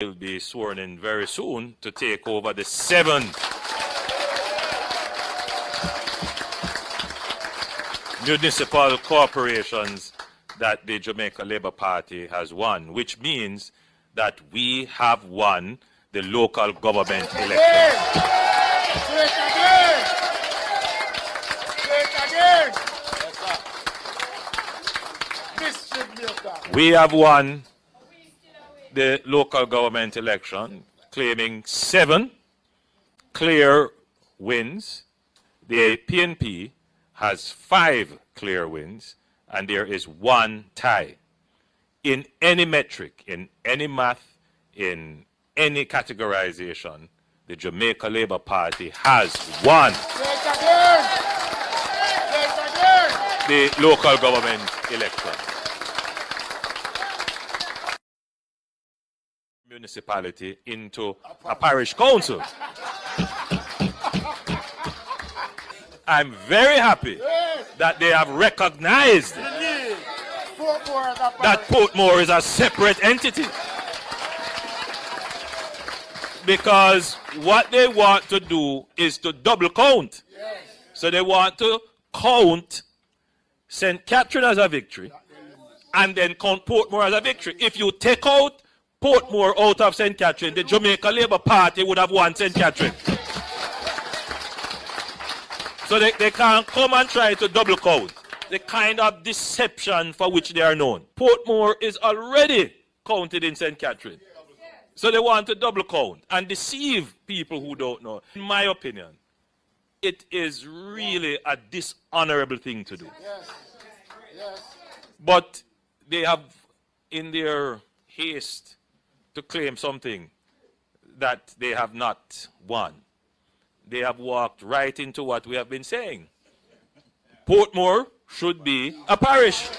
will be sworn in very soon to take over the seven municipal corporations that the Jamaica Labour Party has won, which means that we have won the local government election. We have won the local government election, claiming seven clear wins. The PNP has five clear wins, and there is one tie. In any metric, in any math, in any categorization, the Jamaica Labour Party has won the local government election. Municipality into a parish council. I'm very happy that they have recognized that Portmore is a separate entity. Because what they want to do is to double count. So they want to count St. Catherine as a victory and then count Portmore as a victory. If you take out Portmore out of St. Catherine, the Jamaica Labour Party would have won St. Catherine. So they, they can't come and try to double count the kind of deception for which they are known. Portmore is already counted in St. Catherine. So they want to double count and deceive people who don't know. In my opinion, it is really a dishonorable thing to do. Yes. Yes. But they have, in their haste to claim something that they have not won. They have walked right into what we have been saying. Portmore should be a parish.